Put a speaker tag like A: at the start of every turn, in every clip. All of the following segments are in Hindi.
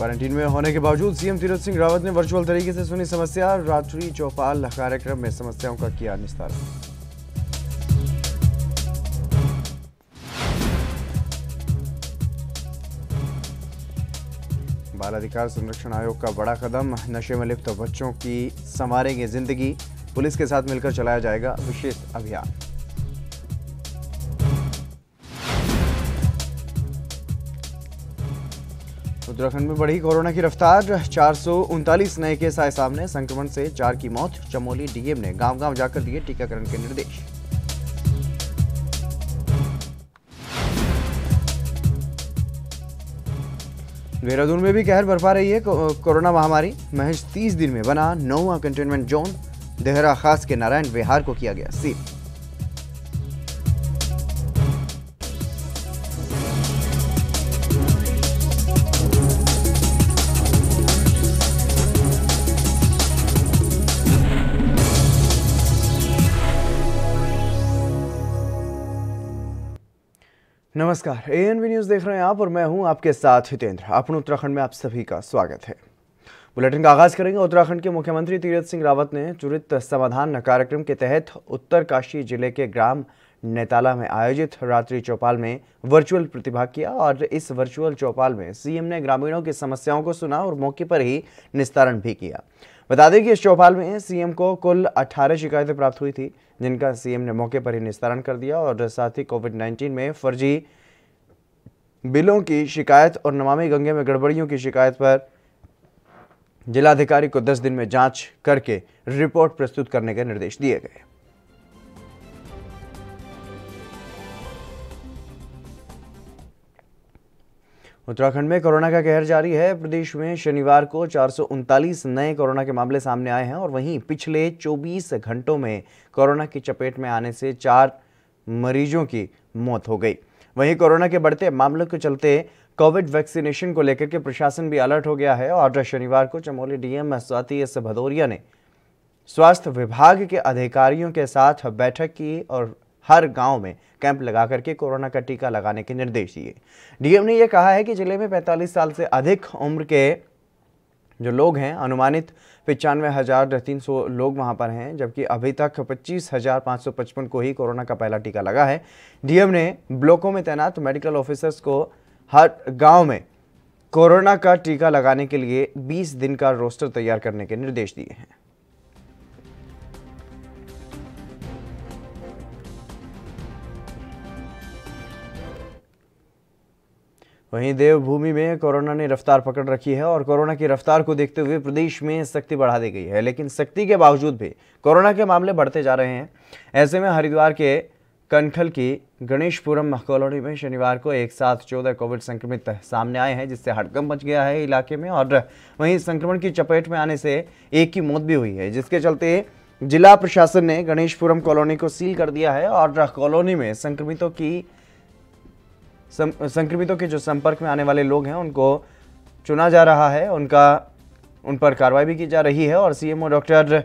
A: क्वारंटीन में होने के बावजूद सीएम तीरथ सिंह रावत ने वर्चुअल तरीके से सुनी समस्या, रात्रि चौपाल कार्यक्रम में समस्याओं का किया निस्तारण। बाल अधिकार संरक्षण आयोग का बड़ा कदम, नशे में लिप्त बच्चों की संवारेंगे ज़िंदगी। पुलिस के साथ मिलकर चलाया जाएगा विशेष अभियान। उत्तराखंड में बढ़ी कोरोना की रफ्तार। चार सौ उनतालीस नए केस आए सामने। संक्रमण से चार की मौत। चमोली डीएम ने गांव-गांव जाकर दिए टीकाकरण के निर्देश। देहरादून में भी कहर बरपा रही है कोरोना महामारी। महज 30 दिन में बना नौवा कंटेनमेंट जोन देहरा खास के नारायण विहार को किया गया सील। नमस्कार एएनबी न्यूज़ देख रहे हैं आप और मैं हूँ आपके साथ हितेंद्र। अपन उत्तराखंड में आप सभी का स्वागत है। बुलेटिन का आगाज़ करेंगे। उत्तराखंड के मुख्यमंत्री तीरथ सिंह रावत ने चुरित समाधान कार्यक्रम के तहत उत्तरकाशी ज़िले के ग्राम नेताला में आयोजित रात्रि चौपाल में वर्चुअल प्रतिभाग किया और इस वर्चुअल चौपाल में सीएम ने ग्रामीणों की समस्याओं को सुना और मौके पर ही निस्तारण भी किया। बता दें कि इस चौपाल में सीएम को कुल 18 शिकायतें प्राप्त हुई थी, जिनका सीएम ने मौके पर ही निस्तारण कर दिया और साथ ही कोविड 19 में फर्जी बिलों की शिकायत और नमामि गंगे में गड़बड़ियों की शिकायत पर जिलाधिकारी को 10 दिन में जाँच करके रिपोर्ट प्रस्तुत करने के निर्देश दिए गए। उत्तराखंड में कोरोना का कहर जारी है। प्रदेश में शनिवार को चार सौ उनतालीस नए कोरोना के मामले सामने आए हैं और वहीं पिछले 24 घंटों में कोरोना की चपेट में आने से चार मरीजों की मौत हो गई। वहीं कोरोना के बढ़ते मामलों के चलते कोविड वैक्सीनेशन को लेकर के प्रशासन भी अलर्ट हो गया है और शनिवार को चमोली डीएम स्वाति एस भदौरिया ने स्वास्थ्य विभाग के अधिकारियों के साथ बैठक की और हर गाँव में कैंप लगा करके कोरोना का टीका लगाने के निर्देश दिए। डीएम ने यह कहा है कि ज़िले में 45 साल से अधिक उम्र के जो लोग हैं, अनुमानित पचानवे हज़ार तीन सौ लोग वहाँ पर हैं, जबकि अभी तक पच्चीस हज़ार पाँच सौ पचपन को ही कोरोना का पहला टीका लगा है। डीएम ने ब्लॉकों में तैनात मेडिकल ऑफिसर्स को हर गाँव में कोरोना का टीका लगाने के लिए 20 दिन का रोस्टर तैयार करने के निर्देश दिए हैं। वहीं देवभूमि में कोरोना ने रफ्तार पकड़ रखी है और कोरोना की रफ्तार को देखते हुए प्रदेश में सख्ती बढ़ा दी गई है। लेकिन सख्ती के बावजूद भी कोरोना के मामले बढ़ते जा रहे हैं। ऐसे में हरिद्वार के कनखल की गणेशपुरम कॉलोनी में शनिवार को एक साथ चौदह कोविड संक्रमित सामने आए हैं, जिससे हड़कम मच गया है इलाके में और वहीं संक्रमण की चपेट में आने से एक की मौत भी हुई है। जिसके चलते जिला प्रशासन ने गणेशपुरम कॉलोनी को सील कर दिया है और कॉलोनी में संक्रमितों की संक्रमितों के जो संपर्क में आने वाले लोग हैं, उनको चुना जा रहा है। उनका, उन पर कार्रवाई भी की जा रही है और सीएमओ डॉक्टर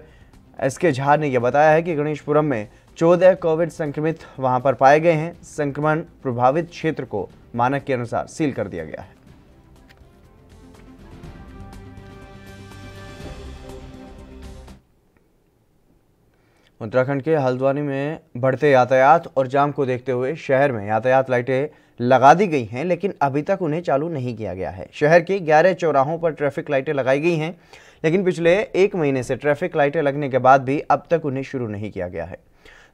A: एस के झा ने यह बताया है कि गणेशपुरम में चौदह कोविड संक्रमित वहाँ पर पाए गए हैं। संक्रमण प्रभावित क्षेत्र को मानक के अनुसार सील कर दिया गया है। उत्तराखंड के हल्द्वानी में बढ़ते यातायात और जाम को देखते हुए शहर में यातायात लाइटें लगा दी गई हैं, लेकिन अभी तक उन्हें चालू नहीं किया गया है। शहर के 11 चौराहों पर ट्रैफ़िक लाइटें लगाई गई हैं, लेकिन पिछले एक महीने से ट्रैफ़िक लाइटें लगने के बाद भी अब तक उन्हें शुरू नहीं किया गया है।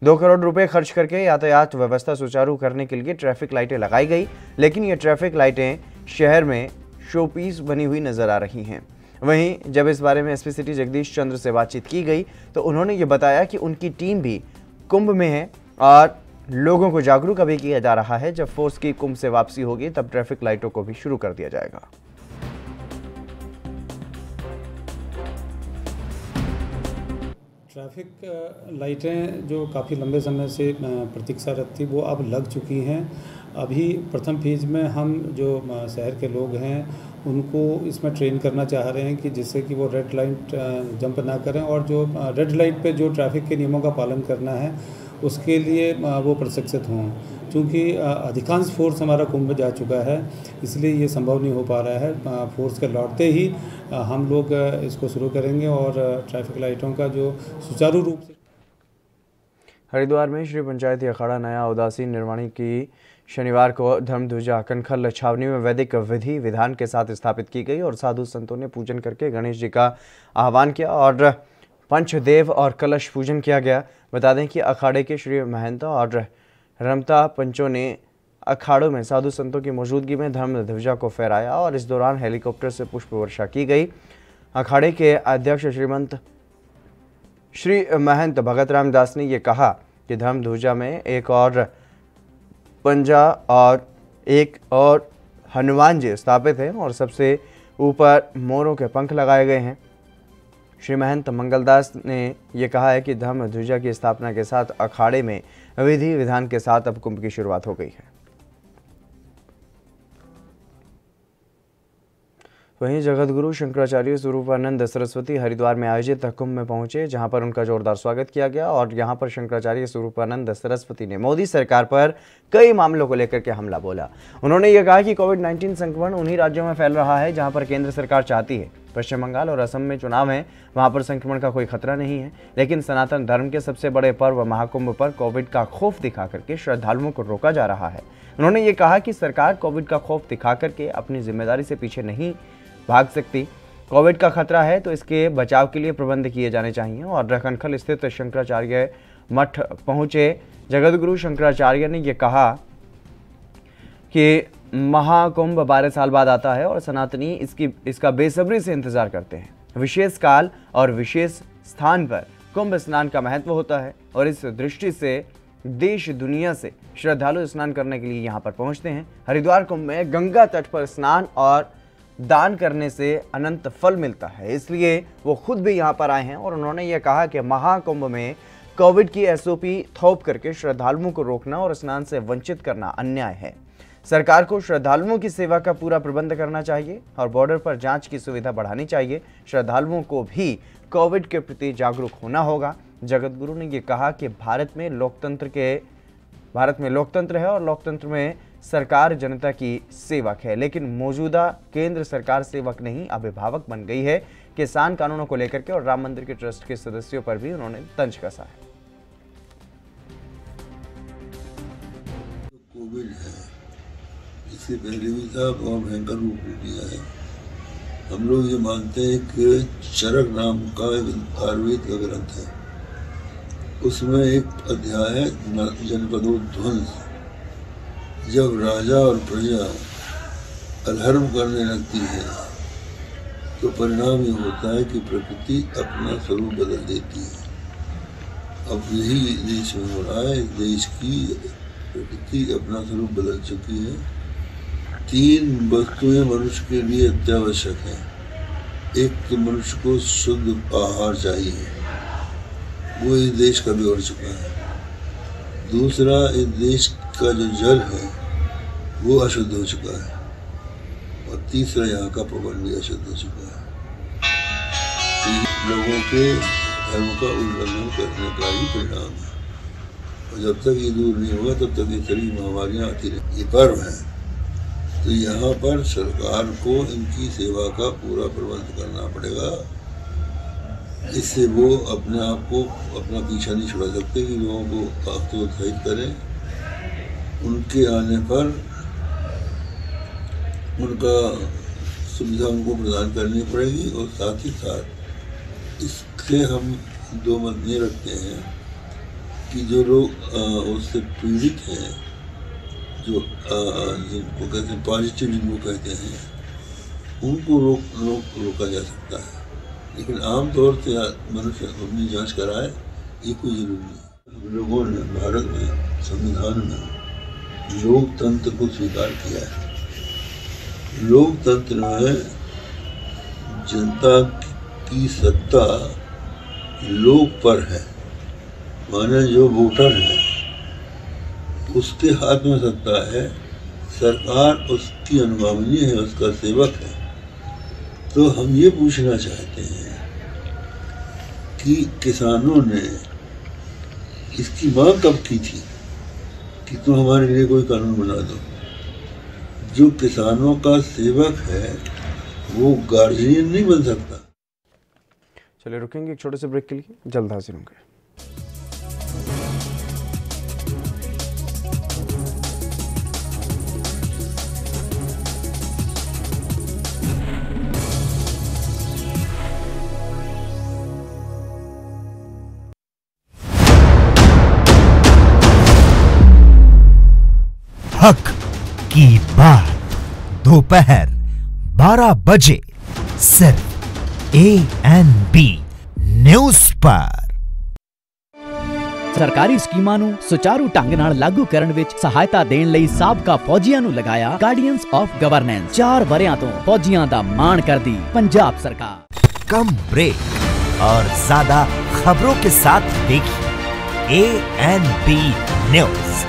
A: दो करोड़ रुपए खर्च करके यातायात व्यवस्था सुचारू करने के लिए ट्रैफ़िक लाइटें लगाई गई, लेकिन ये ट्रैफ़िक लाइटें शहर में शोपीस बनी हुई नज़र आ रही हैं। वहीं जब इस बारे में एसपी सिटी जगदीश चंद्र से बातचीत की गई तो उन्होंने ये बताया कि उनकी टीम भी कुंभ में है और लोगों को जागरूक अभी किया जा रहा है। जब फोर्स की कुंभ से वापसी होगी, तब ट्रैफ़िक लाइटों को भी शुरू कर दिया जाएगा।
B: ट्रैफ़िक लाइटें जो काफ़ी लंबे समय से प्रतीक्षारत थी वो अब लग चुकी हैं। अभी प्रथम फ़ेज़ में हम जो शहर के लोग हैं उनको इसमें ट्रेन करना चाह रहे हैं कि जिससे कि वो रेड लाइट जंप ना करें और जो रेड लाइट पे जो ट्रैफ़िक के नियमों का पालन करना है, उसके लिए वो प्रशिक्षित हों। क्योंकि अधिकांश फोर्स हमारा कुंभ जा चुका है, इसलिए ये संभव नहीं हो पा रहा है। फोर्स के लौटते ही हम लोग इसको शुरू करेंगे और ट्रैफ़िक लाइटों का जो सुचारू रूप से
A: हरिद्वार में श्री पंचायती अखाड़ा नया उदासीन निर्माणी की शनिवार को धर्म ध्वजा कनखल, छावनी में वैदिक विधि विधान के साथ स्थापित की गई और साधु संतों ने पूजन करके गणेश जी का आह्वान किया और पंचदेव और कलश पूजन किया गया। बता दें कि अखाड़े के श्री महंता और रमता पंचों ने अखाड़ों में साधु संतों की मौजूदगी में धर्म ध्वजा को फहराया और इस दौरान हेलीकॉप्टर से पुष्प वर्षा की गई। अखाड़े के अध्यक्ष श्रीमंत श्री महंत भगत राम दास ने यह कहा कि धर्म ध्वजा में एक और पंजा और एक और हनुमान जी स्थापित हैं और सबसे ऊपर मोरों के पंख लगाए गए हैं। श्री महंत मंगलदास ने यह कहा है कि धर्म ध्वजा की स्थापना के साथ अखाड़े में विधि विधान के साथ अब कुंभ की शुरुआत हो गई है। वहीं जगतगुरु शंकराचार्य स्वरूपानंद सरस्वती हरिद्वार में आयोजित कुंभ में पहुँचे, जहाँ पर उनका जोरदार स्वागत किया गया और यहाँ पर शंकराचार्य स्वरूपानंद सरस्वती ने मोदी सरकार पर कई मामलों को लेकर के हमला बोला। उन्होंने ये कहा कि कोविड 19 संक्रमण उन्हीं राज्यों में फैल रहा है, जहाँ पर केंद्र सरकार चाहती है। पश्चिम बंगाल और असम में चुनाव है, वहाँ पर संक्रमण का कोई खतरा नहीं है, लेकिन सनातन धर्म के सबसे बड़े पर्व महाकुंभ पर कोविड का खौफ दिखा करके श्रद्धालुओं को रोका जा रहा है। उन्होंने ये कहा कि सरकार कोविड का खौफ दिखा करके अपनी ज़िम्मेदारी से पीछे नहीं भाग सकती। कोविड का खतरा है तो इसके बचाव के लिए प्रबंध किए जाने चाहिए और रखनखल स्थित शंकराचार्य मठ पहुँचे। जगतगुरु शंकराचार्य ने यह कहा कि महाकुंभ बारह साल बाद आता है और सनातनी इसकी, इसका बेसब्री से इंतज़ार करते हैं। विशेष काल और विशेष स्थान पर कुंभ स्नान का महत्व होता है और इस दृष्टि से देश दुनिया से श्रद्धालु स्नान करने के लिए यहाँ पर पहुँचते हैं। हरिद्वार कुंभ में गंगा तट पर स्नान और दान करने से अनंत फल मिलता है। इसलिए वो खुद भी यहाँ पर आए हैं और उन्होंने ये कहा कि महाकुंभ में कोविड की एसओपी थोप करके श्रद्धालुओं को रोकना और स्नान से वंचित करना अन्याय है। सरकार को श्रद्धालुओं की सेवा का पूरा प्रबंध करना चाहिए और बॉर्डर पर जाँच की सुविधा बढ़ानी चाहिए। श्रद्धालुओं को भी कोविड के प्रति जागरूक होना होगा। जगत गुरु ने यह कहा कि भारत में लोकतंत्र के, भारत में लोकतंत्र है और लोकतंत्र में सरकार जनता की सेवक है, लेकिन मौजूदा केंद्र सरकार सेवक नहीं, अभिभावक बन गई है। किसान कानूनों को लेकर के और राम मंदिर के ट्रस्ट के सदस्यों पर भी उन्होंने तंज कसा है।
C: इससे पहले भी था बहुत भयंकर रूप ले लिया है। हम लोग ये मानते हैं कि चरक नाम का एक आयुर्वेद का ग्रंथ है। उसमें एक अध्याय है जनपदोध्वंस जब राजा और प्रजा अधर्म करने लगती है तो परिणाम ये होता है कि प्रकृति अपना स्वरूप बदल देती है। अब यही देश में हो रहा है, देश की प्रकृति अपना स्वरूप बदल चुकी है। तीन वस्तुएँ मनुष्य के लिए अत्यावश्यक हैं। एक तो मनुष्य को शुद्ध आहार चाहिए, वो इस देश का बढ़ चुका है। दूसरा, इस देश का जो जल है, वो अशुद्ध हो चुका है। और तीसरा यहाँ का पवन भी अशुद्ध हो चुका है। लोगों के धर्म का उल्लंघन करने का ही परिणाम है। और जब तक ये दूर नहीं होगा, तब तक ये सारी महामारियाँ आती रही ये पर्व है। तो यहाँ पर सरकार को इनकी सेवा का पूरा प्रबंध करना पड़ेगा। इससे वो अपने आप को अपना पीछा नहीं छुड़ा सकते कि लोगों को आप तो उत्साहित करें। उनके आने पर उनका सुविधा उनको प्रदान करनी पड़ेगी और साथ ही साथ इससे हम दो मत ये रखते हैं कि जो लोग उससे पीड़ित हैं, जो जिनको कहते हैं पॉजिटिव जिनको कहते हैं, उनको रोक रोक, रोका जा सकता है। लेकिन आमतौर से मनुष्य अपनी जाँच कराए, ये कोई ज़रूरी नहीं लोगों ने, भारत में, संविधान में लोकतंत्र को स्वीकार किया है। लोकतंत्र में जनता की सत्ता लोक पर है। माने जो वोटर है, उसके हाथ में सत्ता है, सरकार उसकी अनुगामी है, उसका सेवक है। तो हम ये पूछना चाहते हैं कि किसानों ने इसकी मांग कब की थी? कि तुम हमारे लिए कोई कानून बना दो। जो किसानों का सेवक है, वो गार्जियन नहीं बन सकता।
A: चलिए रुकेंगे एक छोटे से ब्रेक के लिए। जल्द हाजिर होंगे।
D: हक की बात दोपहर 12 बजे सिर्फ ए एन बी ન્યૂઝ પર
E: ਸਰਕਾਰੀ ਸਕੀਮਾਂ ਨੂੰ ਸੁਚਾਰੂ ਢੰਗ ਨਾਲ ਲਾਗੂ ਕਰਨ ਵਿੱਚ ਸਹਾਇਤਾ ਦੇਣ ਲਈ ਸਾਬਕਾ ਫੌਜੀਆਂ ਨੂੰ ਲਗਾਇਆ ਗਾਰਡੀਅਨਸ ਆਫ ਗਵਰਨੈਂਸ 4 ਵਰਿਆਂ ਤੋਂ ਫੌਜੀਆਂ ਦਾ ਮਾਣ ਕਰਦੀ ਪੰਜਾਬ ਸਰਕਾਰ
D: कम ब्रेक और ज्यादा खबरों के साथ देखिए A N B news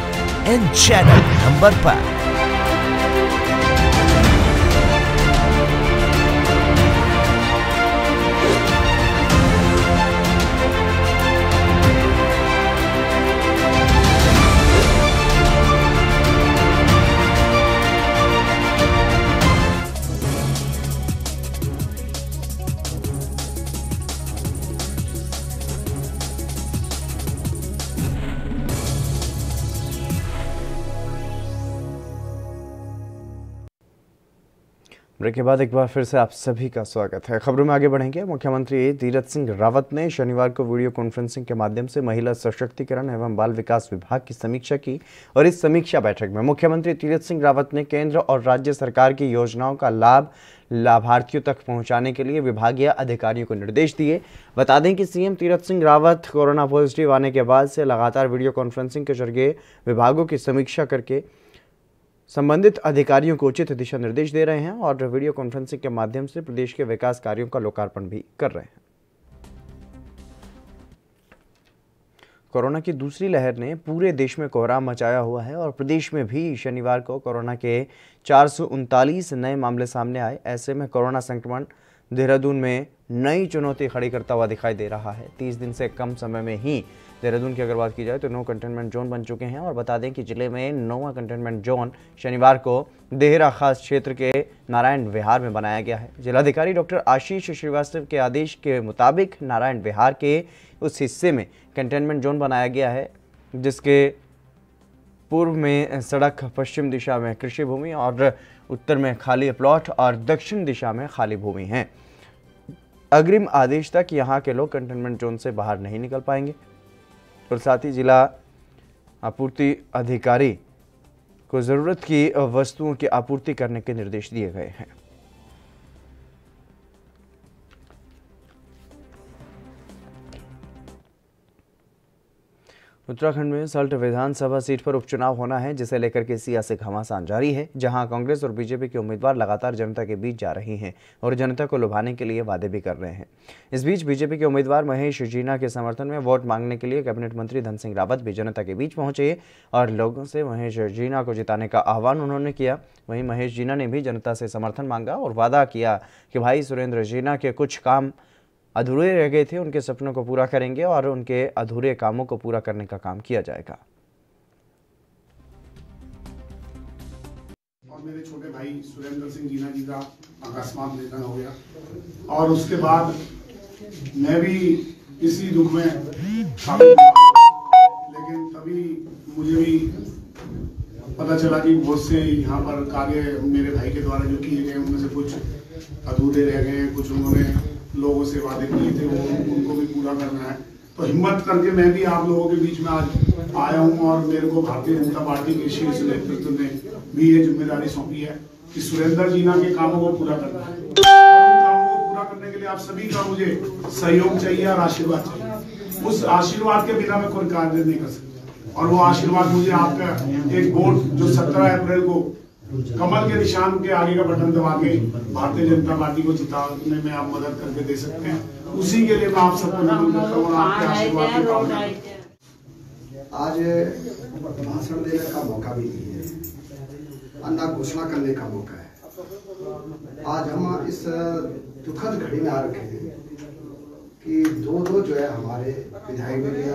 D: in channel number पर
A: ब्रेक के बाद एक बार फिर से आप सभी का स्वागत है। खबरों में आगे बढ़ेंगे। मुख्यमंत्री तीरथ सिंह रावत ने शनिवार को वीडियो कॉन्फ्रेंसिंग के माध्यम से महिला सशक्तिकरण एवं बाल विकास विभाग की समीक्षा की और इस समीक्षा बैठक में मुख्यमंत्री तीरथ सिंह रावत ने केंद्र और राज्य सरकार की योजनाओं का लाभ लाभार्थियों तक पहुँचाने के लिए विभागीय अधिकारियों को निर्देश दिए। बता दें कि CM Tirath Singh Rawat corona positive आने के बाद से लगातार वीडियो कॉन्फ्रेंसिंग के ज़रिए विभागों की समीक्षा करके संबंधित अधिकारियों को उचित दिशा निर्देश दे रहे हैं और वीडियो कॉन्फ्रेंसिंग के माध्यम से प्रदेश के विकास कार्यों का लोकार्पण भी कर रहे हैं। कोरोना की दूसरी लहर ने पूरे देश में कोहराम मचाया हुआ है और प्रदेश में भी शनिवार को कोरोना के चार सौ उनतालीस नए मामले सामने आए। ऐसे में कोरोना संक्रमण देहरादून में नई चुनौती खड़ी करता हुआ दिखाई दे रहा है। तीस दिन से कम समय में ही देहरादून की अगर बात की जाए तो नौ कंटेनमेंट जोन बन चुके हैं और बता दें कि ज़िले में नौवा कंटेनमेंट जोन शनिवार को देहरा खास क्षेत्र के नारायण विहार में बनाया गया है। जिलाधिकारी डॉक्टर आशीष श्रीवास्तव के आदेश के मुताबिक नारायण विहार के उस हिस्से में कंटेनमेंट जोन बनाया गया है, जिसके पूर्व में सड़क, पश्चिम दिशा में कृषि भूमि और उत्तर में खाली प्लॉट और दक्षिण दिशा में खाली भूमि हैं। अग्रिम आदेश तक यहाँ के लोग कंटेनमेंट जोन से बाहर नहीं निकल पाएँगे। और साथ ही जिला आपूर्ति अधिकारी को ज़रूरत की वस्तुओं की आपूर्ति करने के निर्देश दिए गए हैं। उत्तराखंड में सल्ट विधानसभा सीट पर उपचुनाव होना है, जिसे लेकर के सियासी घमासान जारी है, जहाँ कांग्रेस और बीजेपी के उम्मीदवार लगातार जनता के बीच जा रही हैं और जनता को लुभाने के लिए वादे भी कर रहे हैं। इस बीच बीजेपी के उम्मीदवार महेश जीना के समर्थन में वोट मांगने के लिए कैबिनेट मंत्री धन सिंह रावत भी जनता के बीच पहुँचे और लोगों से महेश जीना को जिताने का आह्वान उन्होंने किया। वहीं महेश जीना ने भी जनता से समर्थन मांगा और वादा किया कि भाई सुरेंद्र जीना के कुछ काम अधूरे रह गए थे, उनके सपनों को पूरा करेंगे और उनके अधूरे कामों को पूरा करने का काम किया जाएगा।
F: और मेरे छोटे भाई सुरेंद्र सिंह जीना जी का अकस्मात निधन हो गया। और उसके बाद मैं भी इसी दुख में लेकिन तभी मुझे भी पता चला कि बहुत से यहाँ पर कार्य मेरे भाई के द्वारा जो किए गए उनमें से कुछ अधूरे रह गए कुछ उन्होंने लोगों से वादे किए थे, वो उनको भी पूरा करना है। तो हिम्मत करके मैं भी आप लोगों के बीच में आज आया हूँ और मेरे को भारतीय जनता पार्टी के शीर्ष नेतृत्व ने भी ये ज़िम्मेदारी सौंपी है कि सुरेंद्र जीना के कामों को पूरा करना है। कामों को पूरा करने के लिए आप सभी का मुझे सहयोग चाहिए और आशीर्वाद चाहिए। उस आशीर्वाद के बिना मैं कोई कार्य नहीं कर सकता। और वो आशीर्वाद मुझे आपका एक वोट जो सत्रह अप्रैल को कमल के निशान के आगे का बटन दबा के भारतीय जनता पार्टी को जिताने में आप मदद करके दे सकते हैं। उसी के लिए मैं आप सबको निवेदन करता हूँ और आपके आशीर्वाद की कामना
G: आज भाषण देने का मौका भी नहीं है। अन्ना घोषणा करने का मौका है। आज हम इस दुखद घड़ी में आ रखे हैं कि दो दो जो है हमारे विधायक भी गया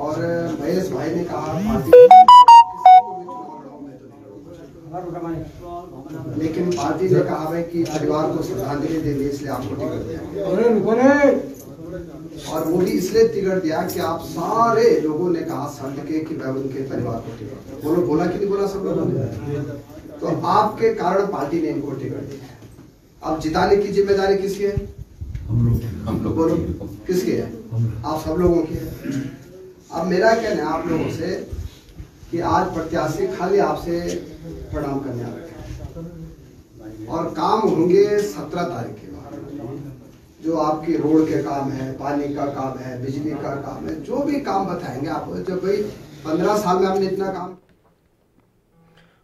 G: और महेश भाई ने कहा पार्टी लेकिन पार्टी ने कहा है कि परिवार को श्रद्धांजलि देंगे इसलिए आपको टिकट दिया। और वो भी इसलिए टिकट दिया कि आप सारे लोगों ने कहा संत के कि मैं उनके परिवार को टिकट बोलो बोला कि नहीं बोला सब लोगों ने? तो आपके कारण पार्टी ने इनको टिकट दिया। अब जिताने की ज़िम्मेदारी किसकी है? हम लोग बोलो किसकी है? आप सब लोगों की है। अब मेरा कहना है आप लोगों से कि आज प्रत्याशी खाली आपसे प्रणाम करने आ रखे हैं। और काम होंगे सत्रह तारीख के बाद। जो आपकी रोड के काम है, पानी का काम है, बिजली का काम है, जो भी काम बताएँगे आप, जब भाई पंद्रह साल में हमने इतना काम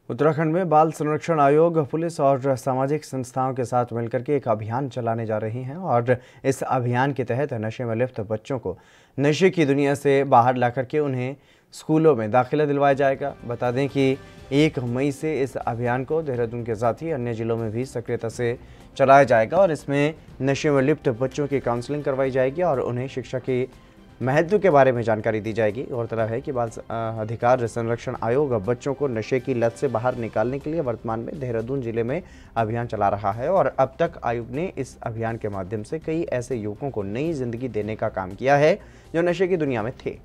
A: उत्तराखंड में बाल संरक्षण आयोग, पुलिस और सामाजिक संस्थाओं के साथ मिलकर के एक अभियान चलाने जा रही हैं और इस अभियान के तहत नशे में लिप्त बच्चों को नशे की दुनिया से बाहर ला करके उन्हें स्कूलों में दाखिला दिलवाया जाएगा। बता दें कि एक मई से इस अभियान को देहरादून के साथ ही अन्य जिलों में भी सक्रियता से चलाया जाएगा और इसमें नशे में लिप्त बच्चों की काउंसलिंग करवाई जाएगी और उन्हें शिक्षा के महत्व के बारे में जानकारी दी जाएगी। गौरतलब है कि बाल अधिकार संरक्षण आयोग बच्चों को नशे की लत से बाहर निकालने के लिए वर्तमान में देहरादून ज़िले में अभियान चला रहा है और अब तक आयोग ने इस अभियान के माध्यम से कई ऐसे युवकों को नई ज़िंदगी देने का काम किया है जो नशे की दुनिया में थे।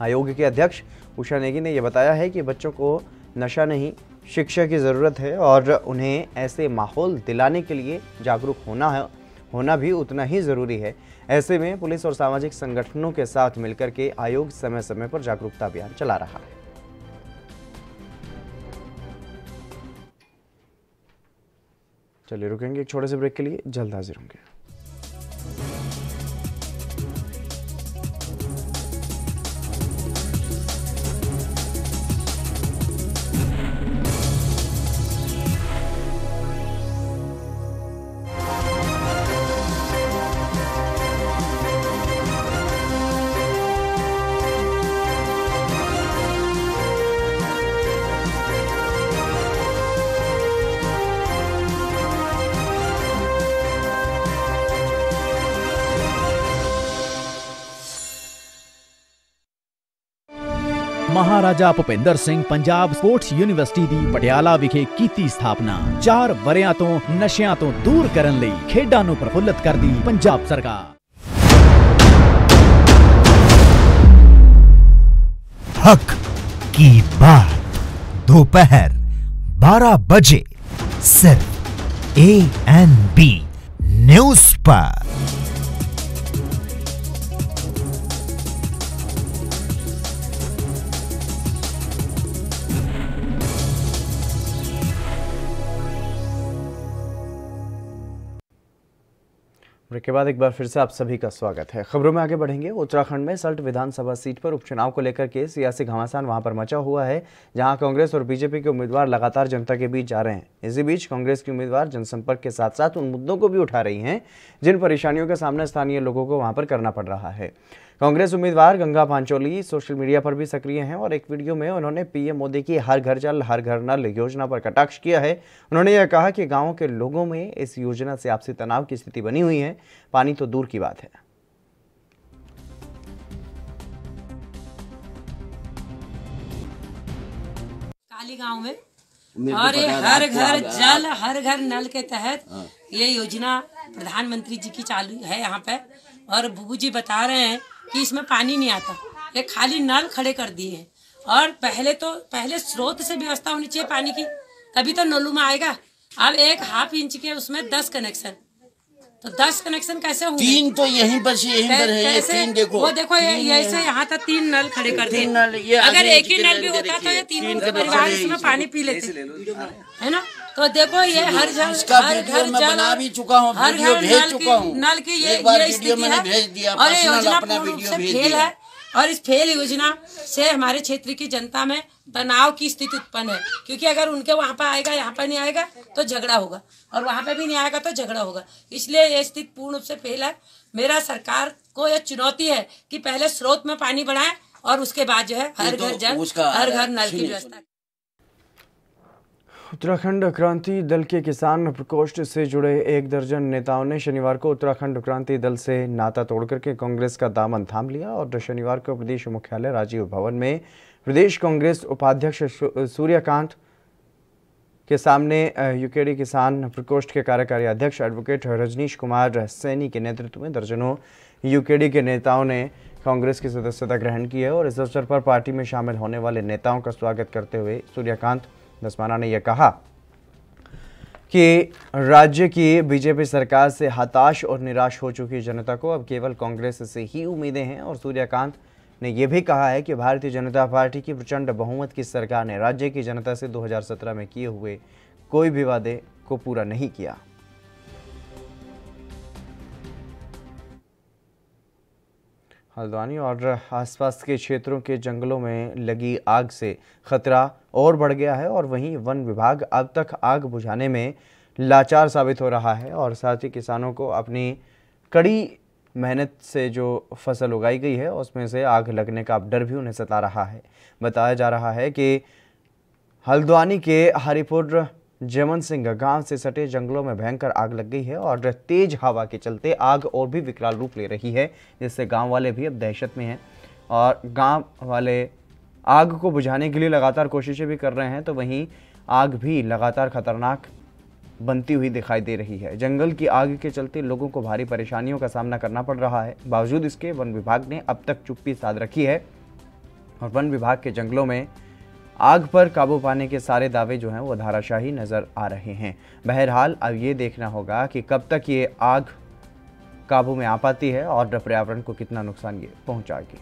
A: आयोग के अध्यक्ष उषा नेगी ने यह बताया है कि बच्चों को नशा नहीं, शिक्षा की ज़रूरत है और उन्हें ऐसे माहौल दिलाने के लिए जागरूक होना है, होना भी उतना ही ज़रूरी है। ऐसे में पुलिस और सामाजिक संगठनों के साथ मिलकर के आयोग समय समय पर जागरूकता अभियान चला रहा है। चलिए रुकेंगे एक छोटे से ब्रेक के लिए, जल्द हाजिर होंगे।
E: ਮਹਾਰਾਜਾ ਭੁਪਿੰਦਰ ਸਿੰਘ ਪੰਜਾਬ ਸਪੋਰਟਸ ਯੂਨੀਵਰਸਿਟੀ ਦੀ ਪਟਿਆਲਾ ਵਿਖੇ ਕੀਤੀ ਸਥਾਪਨਾ 4 ਵਰਿਆਂ ਤੋਂ ਨਸ਼ਿਆਂ ਤੋਂ ਦੂਰ ਕਰਨ ਲਈ ਖੇਡਾਂ ਨੂੰ ਪ੍ਰਫੁੱਲਤ ਕਰਦੀ ਪੰਜਾਬ ਸਰਕਾਰ
D: हक की बात दोपहर 12 बजे सिर्फ ए एन बी न्यूज पर
A: ब्रेक के बाद एक बार फिर से आप सभी का स्वागत है। खबरों में आगे बढ़ेंगे। उत्तराखंड में सल्ट विधानसभा सीट पर उपचुनाव को लेकर के सियासी घमासान वहाँ पर मचा हुआ है, जहाँ कांग्रेस और बीजेपी के उम्मीदवार लगातार जनता के बीच जा रहे हैं। इसी बीच कांग्रेस के उम्मीदवार जनसंपर्क के साथ साथ उन मुद्दों को भी उठा रही हैं, जिन परेशानियों का सामना स्थानीय लोगों को वहाँ पर करना पड़ रहा है। कांग्रेस उम्मीदवार गंगा पांचोली सोशल मीडिया पर भी सक्रिय हैं और एक वीडियो में उन्होंने पीएम मोदी की हर घर जल हर घर नल योजना पर कटाक्ष किया है। उन्होंने यह कहा कि गाँव के लोगों में इस योजना से आपसी तनाव की स्थिति बनी हुई है। पानी तो दूर की बात है।
H: काली गाँव में और ये हर घर जल हर घर नल के तहत ये योजना प्रधानमंत्री जी की चालू है यहाँ पे। और बुबू जी बता रहे हैं कि इसमें पानी नहीं आता। ये खाली नल खड़े कर दिए हैं। और पहले तो पहले स्रोत से व्यवस्था होनी चाहिए पानी की। तभी तो नलू में आएगा। अब एक हाफ़ इंच के उसमें दस कनेक्शन। तो दस कनेक्शन कैसे होंगे?
I: तीन तो यहीं पर से यहीं पर है ये
H: कैसे?
I: तीन देखो।
H: वो देखो ये
I: तीन
H: ये
I: है।
H: से यहाँ तक तीन नल खड़े कर दिए।
I: नल, ये
H: अगर एक ही नल भी होता तो ये तीनों
I: तीन
H: परिवार इसमें पानी पी लेते। है ना? तो देखो ये हर घर
I: इसका
H: हर घर
I: मैं
H: जल
I: बना भी चुका हूँ,
H: हर
I: वीडियो भेज चुका हूँ।
H: नल की ये ये स्थिति
I: मैंने भेज दिया,
H: और ये योजना
I: अपना
H: पूर्ण रूप से फेल
I: दिया।
H: है। और इस फेल योजना से हमारे क्षेत्र की जनता में तनाव की स्थिति उत्पन्न है। क्योंकि अगर उनके वहाँ पर आएगा यहाँ पर नहीं आएगा तो झगड़ा होगा। और वहाँ पे भी नहीं आएगा तो झगड़ा होगा। इसलिए ये स्थिति पूर्ण रूप से फेल है। मेरा सरकार को यह चुनौती है कि पहले स्रोत में पानी बढ़ाए और उसके बाद जो है हर
I: तो
H: घर जल हर घर नल की व्यवस्था
A: उत्तराखंड क्रांति दल के किसान प्रकोष्ठ से जुड़े एक दर्जन नेताओं ने शनिवार को उत्तराखंड क्रांति दल से नाता तोड़कर के कांग्रेस का दामन थाम लिया और शनिवार को प्रदेश मुख्यालय राजीव भवन में प्रदेश कांग्रेस उपाध्यक्ष सूर्यकांत के सामने यूकेडी किसान प्रकोष्ठ के कार्यकारी अध्यक्ष एडवोकेट रजनीश कुमार सैनी के नेतृत्व में दर्जनों यूकेडी के नेताओं ने कांग्रेस की सदस्यता ग्रहण की है और इस अवसर पर पार्टी में शामिल होने वाले नेताओं का स्वागत करते हुए सूर्यकांत दसमाना ने यह कहा कि राज्य की बीजेपी सरकार से हताश और निराश हो चुकी जनता को अब केवल कांग्रेस से ही उम्मीदें हैं और सूर्यकांत ने यह भी कहा है कि भारतीय जनता पार्टी की प्रचंड बहुमत की सरकार ने राज्य की जनता से 2017 में किए हुए कोई भी वादे को पूरा नहीं किया। हल्द्वानी और आसपास के क्षेत्रों के जंगलों में लगी आग से खतरा और बढ़ गया है और वहीं वन विभाग अब तक आग बुझाने में लाचार साबित हो रहा है और साथ ही किसानों को अपनी कड़ी मेहनत से जो फ़सल उगाई गई है, उसमें से आग लगने का अब डर भी उन्हें सता रहा है। बताया जा रहा है कि हल्द्वानी के हरिपुर जमन सिंह गाँव से सटे जंगलों में भयंकर आग लग गई है और तेज हवा के चलते आग और भी विकराल रूप ले रही है, जिससे गाँव वाले भी अब दहशत में हैं। और गाँव वाले आग को बुझाने के लिए लगातार कोशिशें भी कर रहे हैं तो वहीं आग भी लगातार खतरनाक बनती हुई दिखाई दे रही है। जंगल की आग के चलते लोगों को भारी परेशानियों का सामना करना पड़ रहा है। बावजूद इसके, वन विभाग ने अब तक चुप्पी साध रखी है और वन विभाग के जंगलों में आग पर काबू पाने के सारे दावे जो हैं वो धाराशाही नज़र आ रहे हैं। बहरहाल, अब ये देखना होगा कि कब तक ये आग काबू में आ पाती है और पर्यावरण को कितना नुकसान ये पहुंचाएगी।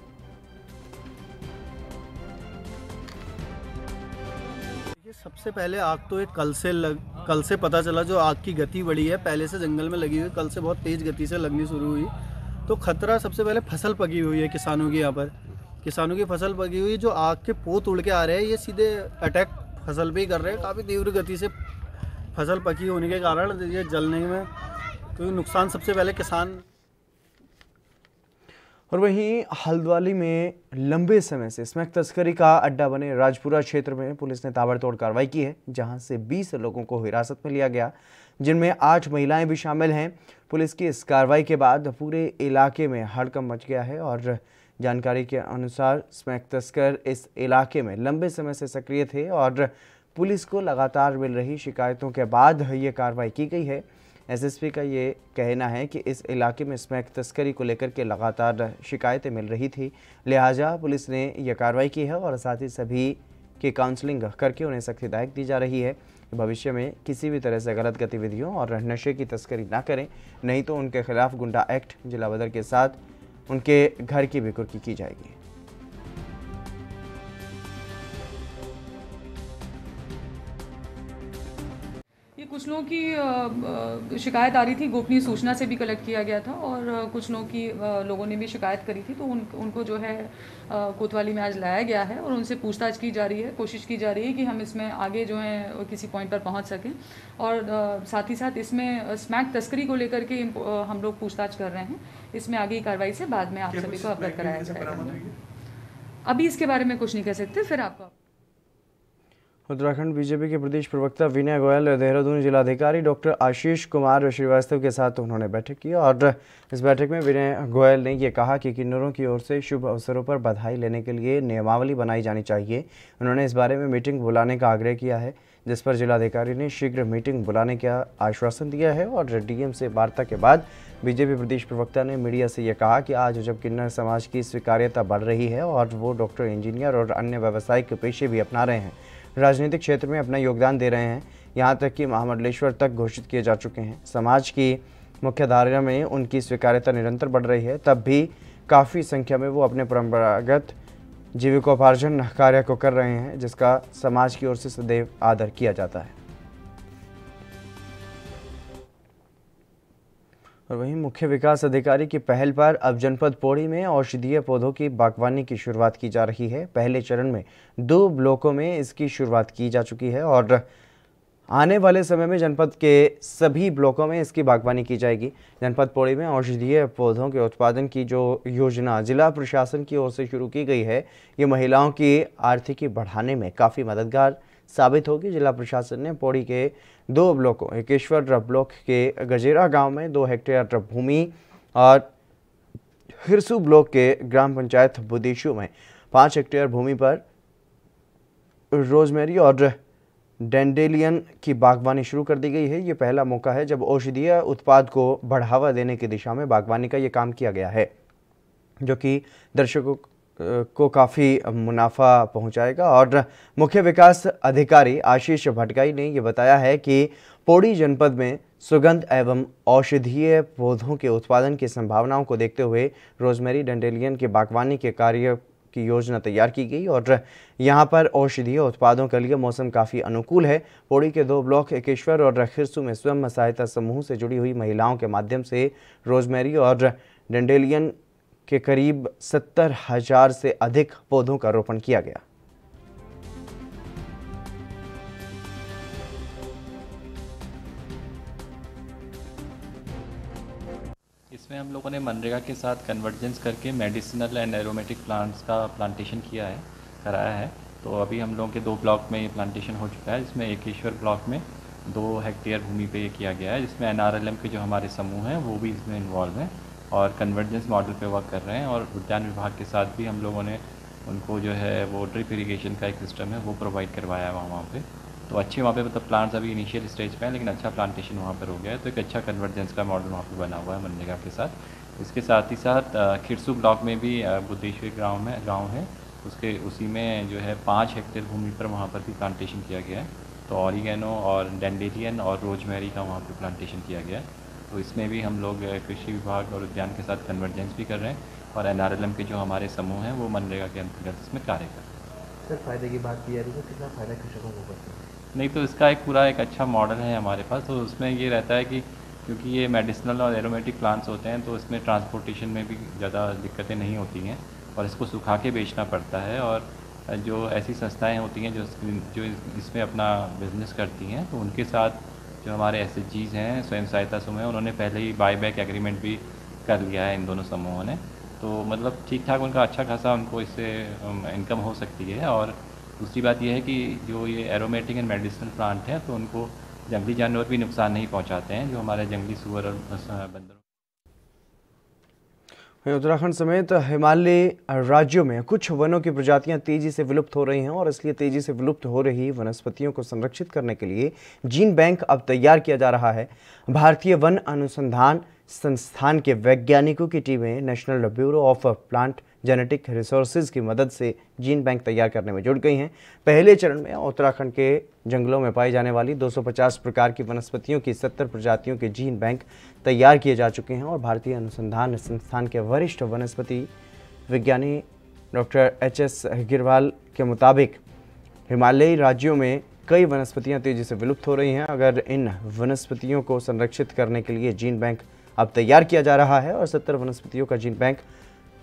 J: सबसे पहले आग तो एक कल से लग, कल से पता चला जो आग की गति बढ़ी है, पहले से जंगल में लगी हुई, कल से बहुत तेज़ गति से लगनी शुरू हुई। तो खतरा सबसे पहले फ़सल पकी हुई है किसानों की यहाँ पर। किसानों की फ़सल पकी हुई, जो आग के पोत उड़ के आ रहे हैं, ये सीधे अटैक फ़सल पे ही कर रहे हैं। काफ़ी तीव्र गति से फ़सल पकी होने के कारण ये जलने में तो नुकसान सबसे पहले किसान
A: और वहीं हल्द्वाली में लंबे समय से स्मैक तस्करी का अड्डा बने राजपुरा क्षेत्र में पुलिस ने ताबड़तोड़ कार्रवाई की है, जहाँ से 20 लोगों को हिरासत में लिया गया। जिनमें आठ महिलाएँ भी शामिल हैं। पुलिस की इस कार्रवाई के बाद पूरे इलाके में हड़कम मच गया है और जानकारी के अनुसार स्मैक तस्कर इस इलाके में लंबे समय से सक्रिय थे और पुलिस को लगातार मिल रही शिकायतों के बाद ये कार्रवाई की गई है। एसएसपी का ये कहना है कि इस इलाके में स्मैक तस्करी को लेकर के लगातार शिकायतें मिल रही थी। लिहाजा पुलिस ने यह कार्रवाई की है और साथ ही सभी की काउंसलिंग करके उन्हें सख्त हिदायत दी जा रही है। भविष्य में किसी भी तरह से गलत गतिविधियों और नशे की तस्करी ना करें, नहीं तो उनके खिलाफ गुंडा एक्ट जिला बदर के साथ उनके घर की भी कुर्की की जाएगी।
K: कुछ लोगों की शिकायत आ रही थी गोपनीय सूचना से भी कलेक्ट किया गया था और कुछ लोगों की लोगों ने भी शिकायत करी थी तो उन उनको जो है कोतवाली में आज लाया गया है और उनसे पूछताछ की जा रही है कोशिश की जा रही है कि हम इसमें आगे जो है किसी पॉइंट पर पहुँच सकें और साथ ही साथ इसमें स्मैक तस्करी को लेकर के हम लोग पूछताछ कर रहे हैं। इसमें आगे की कार्रवाई से बाद में आप सभी को अवगत कराया जाएगा। अभी इसके बारे में कुछ नहीं कह सकते फिर आपको
A: उत्तराखंड बीजेपी के प्रदेश प्रवक्ता विनय गोयल, देहरादून जिलाधिकारी डॉक्टर आशीष कुमार श्रीवास्तव के साथ उन्होंने बैठक की और इस बैठक में विनय गोयल ने यह कहा कि किन्नरों की ओर से शुभ अवसरों पर बधाई लेने के लिए नियमावली बनाई जानी चाहिए। उन्होंने इस बारे में मीटिंग बुलाने का आग्रह किया है, जिस पर जिलाधिकारी ने शीघ्र मीटिंग बुलाने का आश्वासन दिया है और डीएम से वार्ता के बाद बीजेपी प्रदेश प्रवक्ता ने मीडिया से यह कहा कि आज जब किन्नर समाज की स्वीकार्यता बढ़ रही है और वो डॉक्टर, इंजीनियर और अन्य व्यावसायिक पेशे भी अपना रहे हैं राजनीतिक क्षेत्र में अपना योगदान दे रहे हैं। यहाँ तक कि महामंडलेश्वर तक घोषित किए जा चुके हैं। समाज की मुख्य धारा में उनकी स्वीकार्यता निरंतर बढ़ रही है। तब भी काफ़ी संख्या में वो अपने परंपरागत जीविकोपार्जन कार्य को कर रहे हैं, जिसका समाज की ओर से सदैव आदर किया जाता है। और वहीं मुख्य विकास अधिकारी की पहल पर अब जनपद पौड़ी में औषधीय पौधों की बागवानी की शुरुआत की जा रही है। पहले चरण में दो ब्लॉकों में इसकी शुरुआत की जा चुकी है और आने वाले समय में जनपद के सभी ब्लॉकों में इसकी बागवानी की जाएगी। जनपद पौड़ी में औषधीय पौधों के उत्पादन की जो योजना जिला प्रशासन की ओर से शुरू की गई है, ये महिलाओं की आर्थिकी बढ़ाने में काफ़ी मददगार साबित होगी। जिला प्रशासन ने पौड़ी के दो ब्लॉकों, एकेश्वर ब्लॉक के गजेरा गाँव में दो हेक्टेयर भूमि और हिरसू ब्लॉक के ग्राम पंचायत बुदेशु में पाँच हेक्टेयर भूमि पर रोजमेरी और डेंडेलियन की बागवानी शुरू कर दी गई है। ये पहला मौका है जब औषधीय उत्पाद को बढ़ावा देने की दिशा में बागवानी का ये काम किया गया है, जो कि दर्शकों को काफ़ी मुनाफा पहुंचाएगा। और मुख्य विकास अधिकारी आशीष भटकाई ने ये बताया है कि पौड़ी जनपद में सुगंध एवं औषधीय पौधों के उत्पादन की संभावनाओं को देखते हुए रोजमेरी डेंडेलियन की बागवानी के कार्य की योजना तैयार की गई। और यहाँ पर औषधीय उत्पादों के लिए मौसम काफ़ी अनुकूल है। पौड़ी के दो ब्लॉक, एकेश्वर और खिरसू में स्वयं सहायता समूह से जुड़ी हुई महिलाओं के माध्यम से रोजमेरी और डेंडेलियन के करीब सत्तर हज़ार से अधिक पौधों का रोपण किया गया।
L: इसमें हम लोगों ने मनरेगा के साथ कन्वर्जेंस करके मेडिसिनल एंड एरोमेटिक प्लांट्स का प्लांटेशन किया है, कराया है। तो अभी हम लोगों के दो ब्लॉक में ये प्लांटेशन हो चुका है, जिसमें एकेश्वर ब्लॉक में दो हेक्टेयर भूमि पे ये किया गया है, जिसमें एनआरएलएम के जो हमारे समूह हैं, वो भी इसमें इन्वॉल्व हैं। और कन्वर्जेंस मॉडल पे वर्क कर रहे हैं और उद्यान विभाग के साथ भी हम लोगों ने उनको जो है वो ड्रिप इरीगेशन का एक सिस्टम है, वो प्रोवाइड करवाया है वहाँ वहाँ पर तो अच्छे वहाँ पे मतलब प्लांट्स अभी इनिशियल स्टेज पे हैं, लेकिन अच्छा प्लांटेशन वहाँ पर हो गया है। तो एक अच्छा कन्वर्जेंस का मॉडल वहाँ पर बना हुआ है मनरेगा के साथ। इसके साथ ही साथ खिरसू ब्लॉक में भी बुद्धेश्वरी गाँव में गाँव है, उसके उसी में जो है पाँच हेक्टेयर भूमि पर वहाँ पर भी प्लांटेशन किया गया है। तो ऑरिगेनो और डेंडेलियन और रोजमेरी का वहाँ पर प्लांटेशन किया गया है। तो इसमें भी हम लोग कृषि विभाग और उद्यान के साथ कन्वर्जेंस भी कर रहे हैं और एनआरएलएम के जो हमारे समूह हैं वो मनरेगा के अंतर्गत इसमें कार्य कर रहे हैं।
M: सर फ़ायदे की बात की जा रही है कितना फ़ायदा कृषकों को करते हैं?
L: नहीं तो इसका एक पूरा एक अच्छा मॉडल है हमारे पास तो उसमें ये रहता है कि क्योंकि ये मेडिसिनल और एरोमेटिक प्लांट्स होते हैं तो इसमें ट्रांसपोर्टेशन में भी ज़्यादा दिक्कतें नहीं होती हैं और इसको सुखा के बेचना पड़ता है और जो ऐसी संस्थाएँ होती हैं जो जो इसमें अपना बिज़नेस करती हैं तो उनके साथ जो हमारे एस एच हैं, स्वयं सहायता समूह हैं, उन्होंने पहले ही बाई बैक एग्रीमेंट भी कर लिया है इन दोनों समूहों ने। तो मतलब ठीक ठाक उनका अच्छा खासा उनको इससे इनकम हो सकती है और दूसरी बात यह है कि जो ये एरोमेटिक एंड मेडिसिनल प्लांट है तो उनको जंगली जानवर भी नुकसान नहीं पहुँचाते हैं, जो हमारे जंगली सुअर और बंदरों
A: उत्तराखंड समेत हिमालय राज्यों में कुछ वनों की प्रजातियाँ तेज़ी से विलुप्त हो रही हैं और इसलिए तेज़ी से विलुप्त हो रही वनस्पतियों को संरक्षित करने के लिए जीन बैंक अब तैयार किया जा रहा है। भारतीय वन अनुसंधान संस्थान के वैज्ञानिकों की टीमें national bureau of plant genetic resources की मदद से जीन बैंक तैयार करने में जुट गई हैं। पहले चरण में उत्तराखंड के जंगलों में पाई जाने वाली 250 प्रकार की वनस्पतियों की 70 प्रजातियों के जीन बैंक तैयार किए जा चुके हैं और भारतीय अनुसंधान संस्थान के वरिष्ठ वनस्पति विज्ञानी डॉक्टर एच एस अग्रवाल के मुताबिक हिमालयी राज्यों में कई वनस्पतियाँ तेज़ी से विलुप्त हो रही हैं। अगर इन वनस्पतियों को संरक्षित करने के लिए जीन बैंक अब तैयार किया जा रहा है और सत्तर वनस्पतियों का जीन बैंक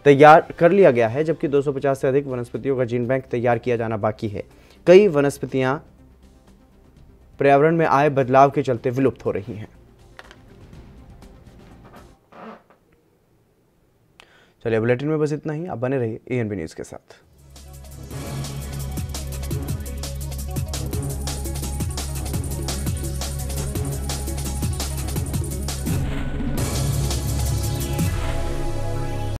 A: तैयार कर लिया गया है, जबकि 250 से अधिक वनस्पतियों का जीन बैंक तैयार किया जाना बाकी है। कई वनस्पतियाँ पर्यावरण में आए बदलाव के चलते विलुप्त हो रही हैं। चलिए, बुलेटिन में बस इतना ही। आप बने रहिए एएनबी न्यूज़ के साथ।